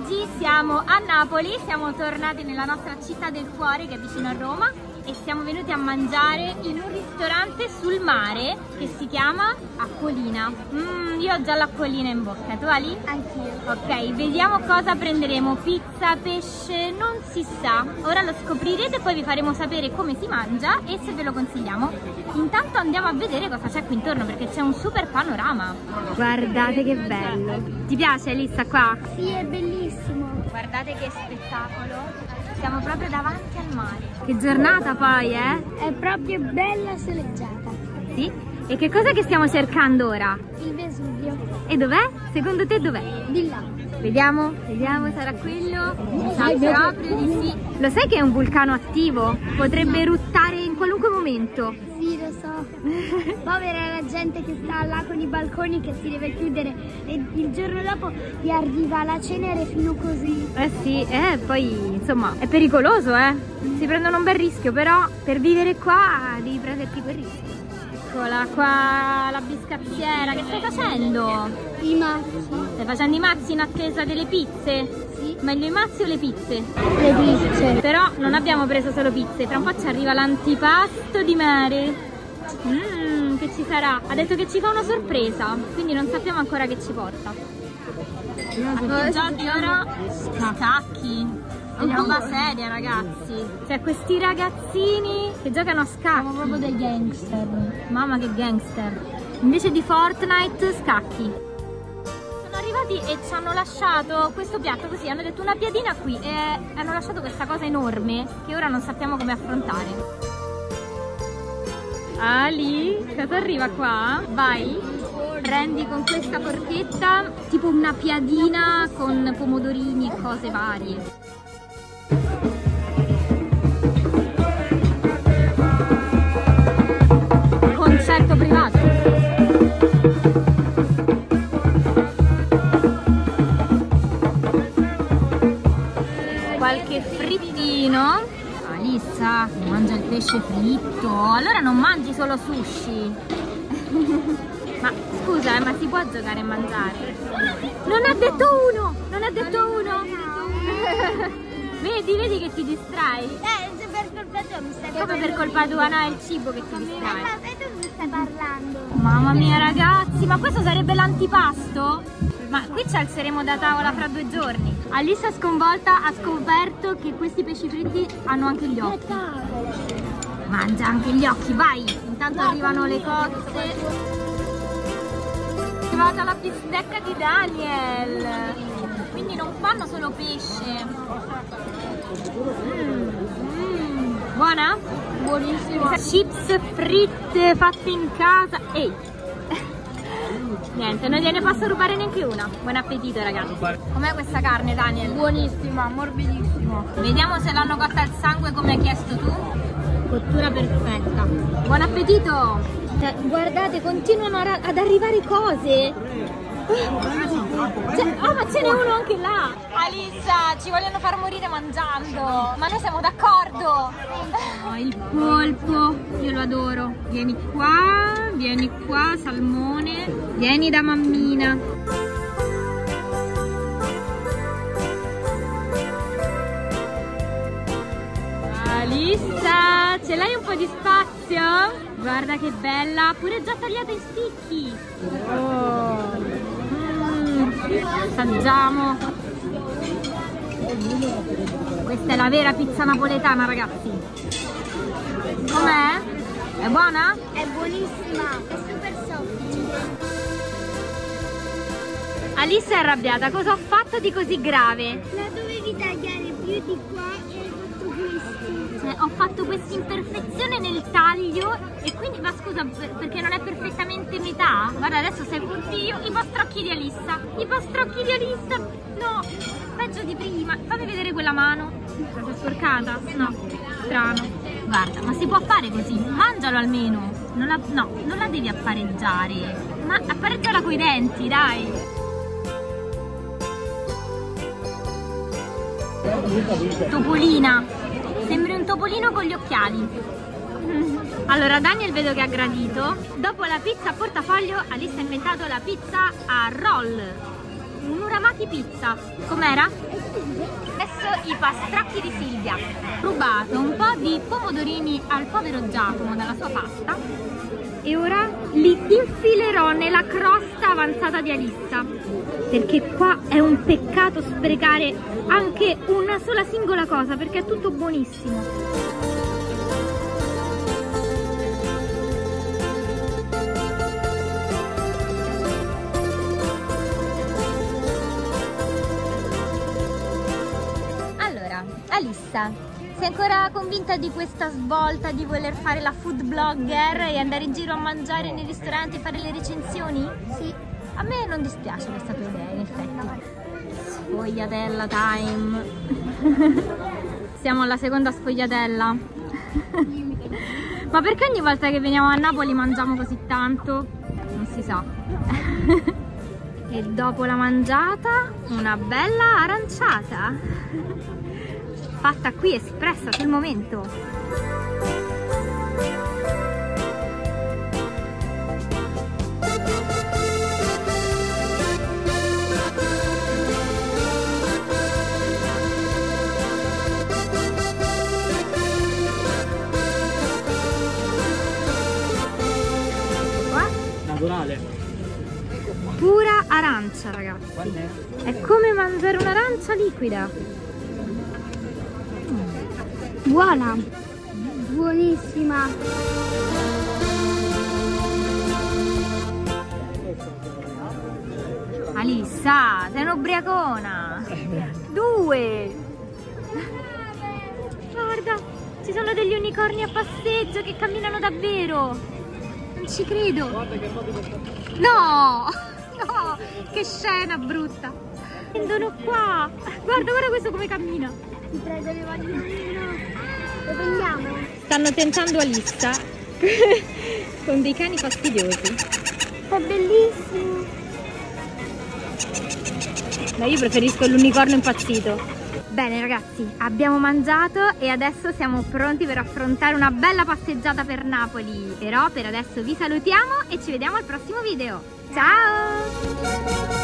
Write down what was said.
Oggi siamo a Napoli, siamo tornati nella nostra città del cuore che è vicino a Roma e siamo venuti a mangiare in un ristorante sul mare che si chiama Acquolina. Mm, io ho già l'acquolina in bocca, tu Ali? Anch'io. Ok, vediamo cosa prenderemo. Pizza, pesce, non si sa. Ora lo scoprirete e poi vi faremo sapere come si mangia e se ve lo consigliamo. Intanto andiamo a vedere cosa c'è qui intorno perché c'è un super panorama. Guardate che bello. Ti piace Elissa qua? Sì, è bellissimo. Guardate che spettacolo. Siamo proprio davanti al mare. Che giornata poi, eh? È proprio bella soleggiata. Sì? E che cosa che stiamo cercando ora? Il Vesuvio. E dov'è? Secondo te dov'è? Di là. Vediamo, vediamo, sarà quello? Sa proprio di sì. Lo sai che è un vulcano attivo? Potrebbe eruttare in qualunque momento. Povera la gente che sta là con i balconi che si deve chiudere e il giorno dopo gli arriva la cenere fino così. Eh sì, eh, poi insomma è pericoloso, eh. Si prendono un bel rischio, però per vivere qua devi prenderti quel rischio. Eccola qua la biscazziera, che stai facendo? I mazzi. Stai facendo i mazzi in attesa delle pizze? Sì. Meglio i mazzi o le pizze? Le pizze. Però non abbiamo preso solo pizze, tra un po' ci arriva l'antipasto di mare. Mmm, che ci sarà? Ha detto che ci fa una sorpresa, quindi non sappiamo ancora che ci porta. Giochi ora? Scacchi. È roba seria ragazzi. Cioè questi ragazzini che giocano a scacchi. Siamo proprio dei gangster. Mamma che gangster. Invece di Fortnite, scacchi. Sono arrivati e ci hanno lasciato questo piatto così, hanno detto una piadina qui e hanno lasciato questa cosa enorme che ora non sappiamo come affrontare. Ali, cosa arriva qua? Vai. Prendi con questa forchetta tipo una piadina con pomodorini e cose varie. Concerto privato. Qualche frittino. Alissa, mangia il pesce fritto. Allora non mangi solo sushi. ma scusa, eh, ma si può giocare e mangiare? Non ha detto uno! Non ha detto uno! vedi, vedi che ti distrai? Eh, per colpa tua mi stai Come per colpa tua, no? È il cibo che ti Ma distrae. sai tu mi stai parlando? Mamma mia ragazzi, ma questo sarebbe l'antipasto? Ma qui ci alzeremo da tavola fra due giorni. Alissa sconvolta ha scoperto che questi pesci fritti hanno anche gli occhi. Mangia anche gli occhi, vai! Intanto arrivano le cozze. È arrivata la bistecca di Daniel. Quindi non fanno solo pesce. Mm, mm. Buona? Buonissimo. Chips fritte fatte in casa. Ehi! Niente, non gliene posso rubare neanche una. Buon appetito ragazzi. Com'è questa carne Daniel? Buonissima, morbidissimo. Vediamo se l'hanno cotta al sangue come hai chiesto tu. Cottura perfetta. Buon appetito! Guardate, continuano ad arrivare cose. Cioè, oh, ma ce n'è uno anche là! Alissa, ci vogliono far morire mangiando! Ma noi siamo d'accordo! Oh, il polpo, io lo adoro. Vieni qua, vieni qua, salmone. Vieni da mammina. Alissa, ce l'hai un po' di spazio? Guarda che bella, pure già tagliata in spicchi. Oh. Assaggiamo. Questa è la vera pizza napoletana, ragazzi. Com'è? È buona? È buonissima, è super soft. Alissa è arrabbiata, cosa ho fatto di così grave? La dovevi tagliare più di qua Cioè, ho fatto questa imperfezione nel taglio e quindi, ma scusa, per- perché non è perfettamente metà? Guarda, adesso sei oddio, i pastrocchi di Alissa, i pastrocchi di Alissa, no, peggio di prima, fammi vedere quella mano, è sporcata? No, strano. Guarda, ma si può fare così, mangialo almeno, non la, no, non la devi appareggiare, ma appareggiala coi denti, dai. Topolina. Sembri un topolino con gli occhiali. Allora, Daniel vedo che ha gradito. Dopo la pizza a portafoglio, Alice ha inventato la pizza a roll. Un Tamaki Pizza. Com'era? Adesso i pastrocchi di Silvia. Rubato un po' di pomodorini al povero Giacomo dalla sua pasta e ora li infilerò nella crosta avanzata di Alissa perché qua è un peccato sprecare anche una sola singola cosa perché è tutto buonissimo. Alissa, sei ancora convinta di questa svolta di voler fare la food blogger e andare in giro a mangiare nei ristoranti e fare le recensioni? Sì. A me non dispiace questa tua idea, in effetti. Sfogliatella time. Siamo alla seconda sfogliatella. Ma perché ogni volta che veniamo a Napoli mangiamo così tanto? Non si sa. e dopo la mangiata, una bella aranciata fatta qui espressa sul momento è come mangiare un'arancia liquida Buona, buonissima. Alissa, sei un'ubriacona. Due. Guarda, ci sono degli unicorni a passeggio che camminano davvero. Non ci credo. No, no, che scena brutta. Vendono qua. Guarda, guarda questo come cammina. Ti prego, le voglio dove andiamo? Stanno tentando Alissa con dei cani fastidiosi. È bellissimo. Ma io preferisco l'unicorno impazzito. Bene ragazzi, abbiamo mangiato e adesso siamo pronti per affrontare una bella passeggiata per Napoli. Però per adesso vi salutiamo e ci vediamo al prossimo video. Ciao!